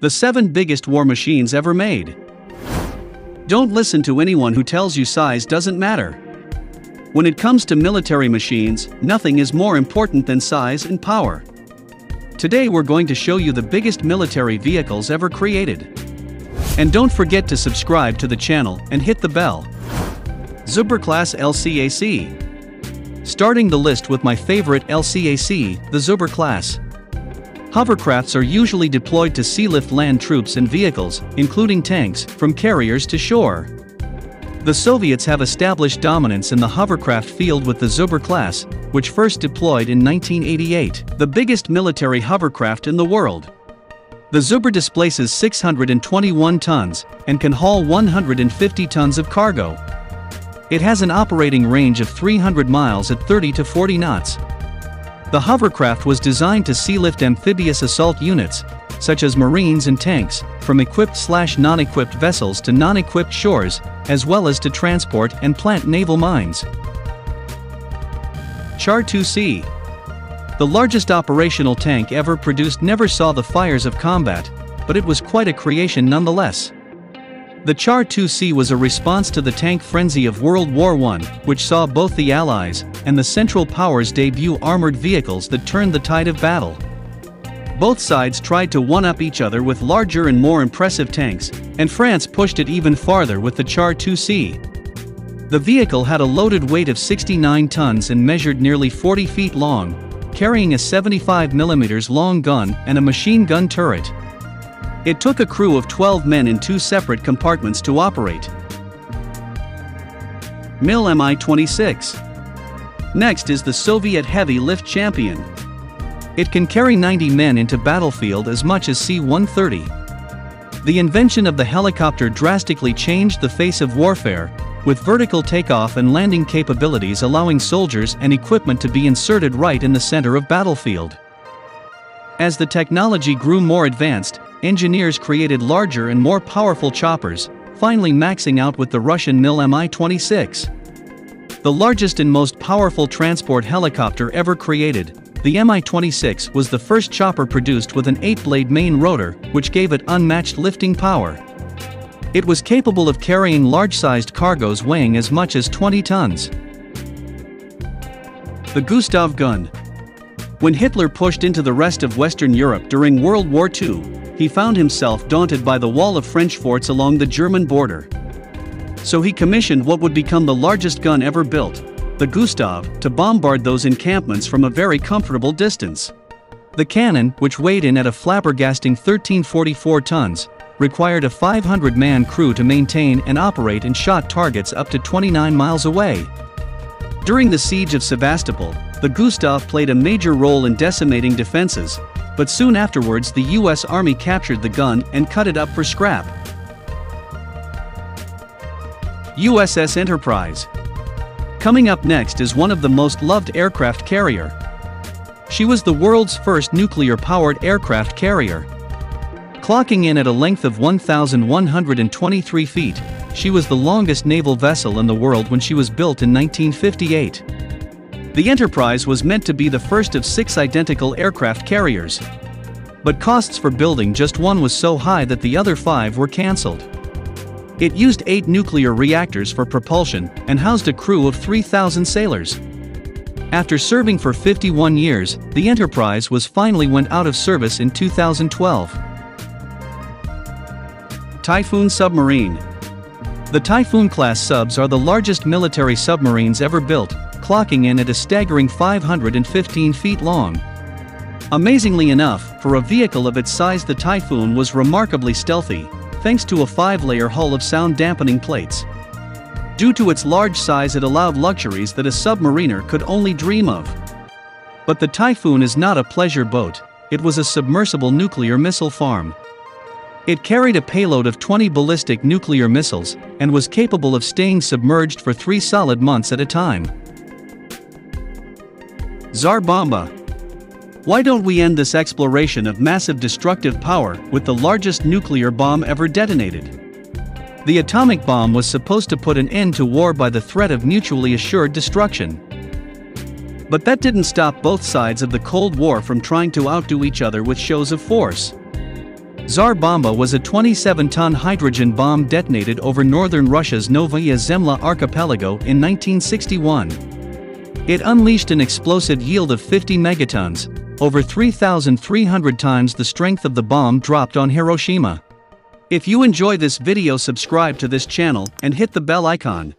The 7 biggest war machines ever made. Don't listen to anyone who tells you size doesn't matter. When it comes to military machines, nothing is more important than size and power. Today we're going to show you the biggest military vehicles ever created. And don't forget to subscribe to the channel and hit the bell. Zubr Class LCAC. Starting the list with my favorite LCAC, the Zubr Class. Hovercrafts are usually deployed to sealift land troops and vehicles, including tanks, from carriers to shore. The Soviets have established dominance in the hovercraft field with the Zubr class, which first deployed in 1988, the biggest military hovercraft in the world. The Zubr displaces 621 tons and can haul 150 tons of cargo. It has an operating range of 300 miles at 30 to 40 knots, the hovercraft was designed to sealift amphibious assault units, such as marines and tanks, from equipped slash non-equipped vessels to non-equipped shores, as well as to transport and plant naval mines. Char 2C The largest operational tank ever produced never saw the fires of combat, but it was quite a creation nonetheless. The Char 2C was a response to the tank frenzy of World War I, which saw both the Allies and the Central Powers debut armored vehicles that turned the tide of battle. Both sides tried to one-up each other with larger and more impressive tanks, and France pushed it even farther with the Char 2C. The vehicle had a loaded weight of 69 tons and measured nearly 40 feet long, carrying a 75mm long gun and a machine gun turret. It took a crew of 12 men in two separate compartments to operate. MIL Mi-26. Next is the Soviet Heavy Lift Champion. It can carry 90 men into battlefield as much as C-130. The invention of the helicopter drastically changed the face of warfare, with vertical takeoff and landing capabilities allowing soldiers and equipment to be inserted right in the center of battlefield. As the technology grew more advanced, engineers created larger and more powerful choppers, finally maxing out with the Russian MIL Mi-26. The largest and most powerful transport helicopter ever created, the Mi-26 was the first chopper produced with an 8-blade main rotor, which gave it unmatched lifting power. It was capable of carrying large-sized cargoes weighing as much as 20 tons. The Gustav gun, when Hitler pushed into the rest of Western Europe during World War II, he found himself daunted by the wall of French forts along the German border. So he commissioned what would become the largest gun ever built, the Gustav, to bombard those encampments from a very comfortable distance. The cannon, which weighed in at a flabbergasting 1344 tons, required a 500-man crew to maintain and operate and shot targets up to 29 miles away. During the siege of Sevastopol, the Gustav played a major role in decimating defenses, but soon afterwards the US Army captured the gun and cut it up for scrap. USS Enterprise Coming up next is one of the most loved aircraft carrier. She was the world's first nuclear-powered aircraft carrier. Clocking in at a length of 1,123 feet, she was the longest naval vessel in the world when she was built in 1958. The Enterprise was meant to be the first of six identical aircraft carriers. But costs for building just one was so high that the other five were cancelled. It used eight nuclear reactors for propulsion and housed a crew of 3,000 sailors. After serving for 51 years, the Enterprise was finally went out of service in 2012. Typhoon Submarine The Typhoon-class subs are the largest military submarines ever built, clocking in at a staggering 515 feet long. Amazingly enough, for a vehicle of its size the Typhoon was remarkably stealthy, thanks to a five-layer hull of sound-dampening plates. Due to its large size it allowed luxuries that a submariner could only dream of. But the Typhoon is not a pleasure boat, it was a submersible nuclear missile farm. It carried a payload of 20 ballistic nuclear missiles, and was capable of staying submerged for three solid months at a time. Tsar Bomba. Why don't we end this exploration of massive destructive power with the largest nuclear bomb ever detonated? The atomic bomb was supposed to put an end to war by the threat of mutually assured destruction. But that didn't stop both sides of the Cold War from trying to outdo each other with shows of force. Tsar Bomba was a 27-ton hydrogen bomb detonated over northern Russia's Novaya Zemlya archipelago in 1961. It unleashed an explosive yield of 50 megatons, over 3,300 times the strength of the bomb dropped on Hiroshima. If you enjoy this video subscribe to this channel and hit the bell icon.